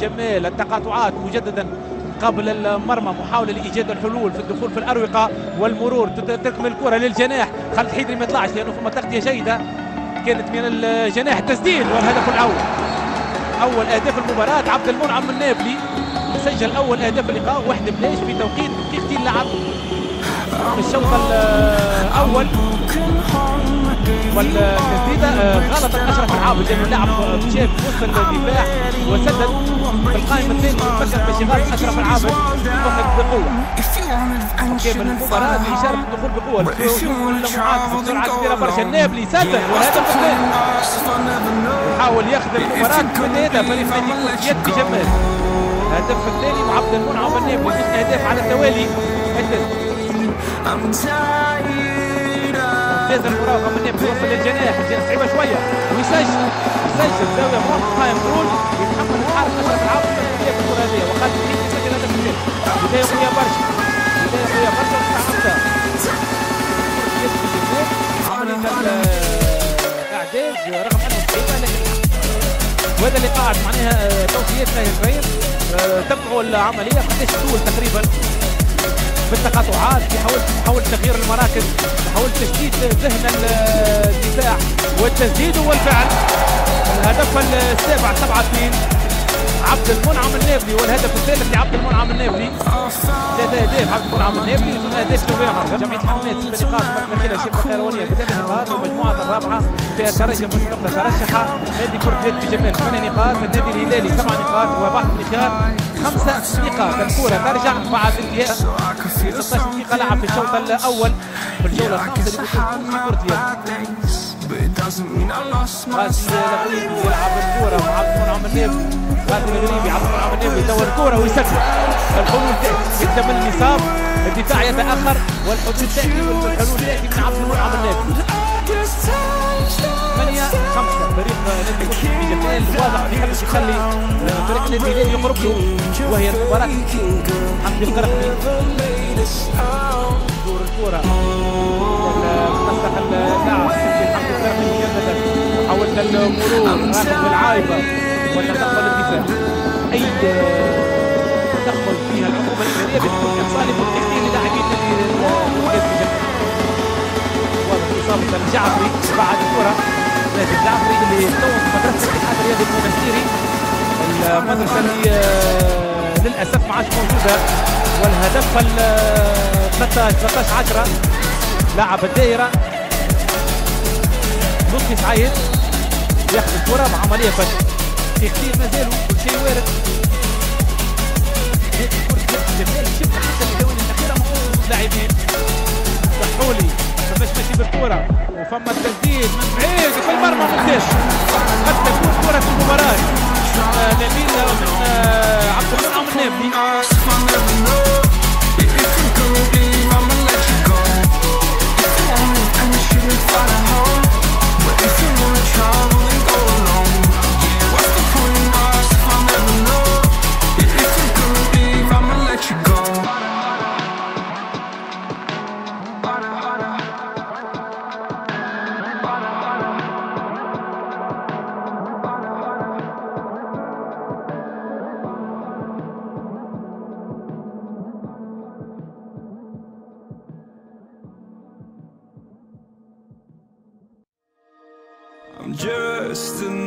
جمال التقاطعات مجددا قبل المرمى محاولة لإيجاد الحلول في الدخول في الأروقة والمرور. تكمل الكرة للجناح. خالد حيدري ما يطلعش لأنه فما تغطية جيدة. كانت من الجناح التسديد والهدف الأول. أول أهداف المباراة. عبد المنعم النابلي سجل أول أهداف اللقاء. واحد بلاش في توقيت. دقيقتين لعب في الشوط الأول والتسديدة غلط اشرف العابد لأنه لعب شاف وسط الدفاع وسدد في القائمة الثانية فكر باشغال اشرف العابد فقد بقوة. كيف المباراة باشاره الدخول بقوة. المعاكسه بسرعة كبيرة برشا النابلي سدد والهدف الثاني يحاول ياخذ المباراة بدايتها فريق نادي يد بجمال الهدف الثاني مع عبد المنعم النابلي أهداف على التوالي. جاز المراوغه من نابلي يوصل للجناح. صعيبة شوية. ويسجل. يسجل زاويه مرمى قائم رول يتحمل الحارس. اشرف العاصمه المسؤوليه في الكره هذه وخالد الحين يسجل هدف الثاني بداية قوية برشا. بداية قوية برشا. وتستحقها عمليه الأعداد. رغم أنه صعيبة لكن وهذا اللي قاعد معناها توصيات ماهر غير تبعوا العملية. قداش تطول تقريبا؟ بالتقاطعات يحاول يحاول تغيير المراكز يحاول تشتيت ذهن الدفاع والتسديد والفعل. الهدف السابع 7 2 عبد المنعم النابلي والهدف الثالث لعبد المنعم النابلي ثلاث اهداف عبد المنعم النابلي ثم اهداف نوفمبر جمعيه حماس ست نقاط متمثله شبه خيروانيه بثلاث نقاط والمجموعه الرابعة فيها ترجم مستقبل ترشح نادي كرة يد بجمال ثمان نقاط النادي الهلالي سبع نقاط وبعض النخار خمسة نقاط الكرة ترجع بعد انتهاء 16 دقيقة لعب في الشوط الأول. في الجولة الخامسة لكرة يد غازي يلعب الكرة مع عبد المنعم النابلي غازي الغريبي عبد المنعم النابلي يدور الكرة ويسجل. الحلول تأتي قدام النصاب الدفاع يتأخر والحلول تأتي والحلول تأتي من عبد المنعم النابلي 8 5 فريق نادي في جمال واضح يحب يخلي فريق النادي الهلالي يقرب له وهي المباراة حمدي القرقمي دور نفتح اللاعب محاولة المرور اخذ وتدخل الدفاع. أي تدخل فيها العقوبة الإدارية بتكون إفصالي متحدين للاعبين النادي واضح إصابة الجعفري بعد الكرة. نادي الجعفري اللي تطور في مدرسة الاتحاد الرياضي المنستيري المدرسة اللي للأسف ما عادش موجودة. والهدف ال 13 13 10 لاعب الدائرة لطفي سعيد ياخذ الكرة بعملية فشل. في كثير ما زالوا كل شيء وارد شبه حتى الجولة الأخيرة موجود لاعبين صحولي فماش ماشي بالكرة وفما التسديد من بعيد في المرمى ممتاز قد تكون كرة المباراة نبيل من عبد النابلي I'm just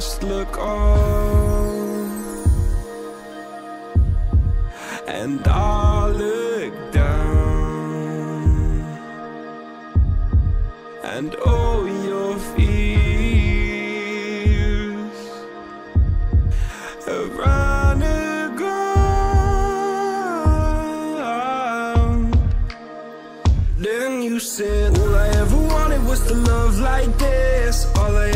just look on, and I'll look down, and all your fears have run aground. Then you said, All I ever wanted was to love like this.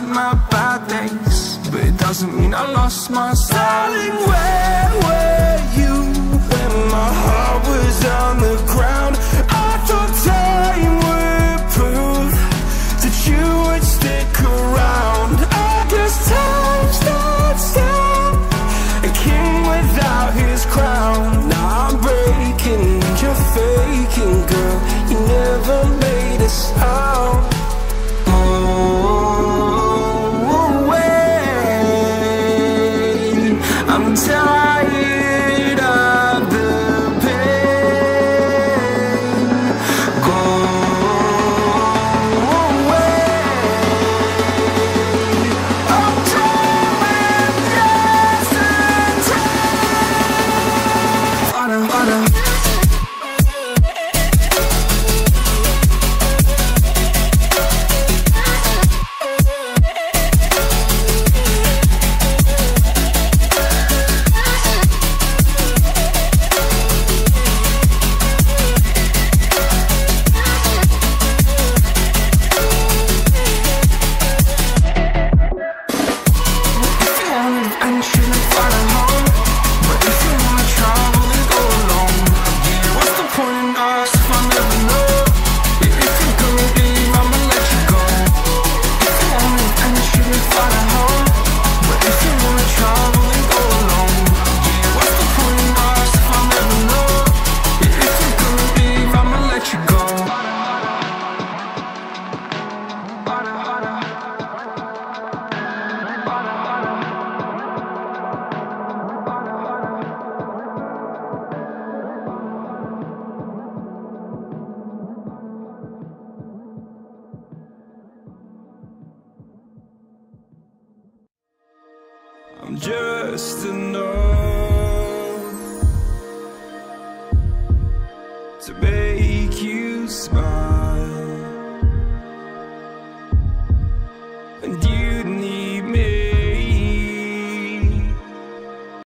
had my bad days, but it doesn't mean I lost my Darling, where were you when my heart was on the ground? I until I just enough to be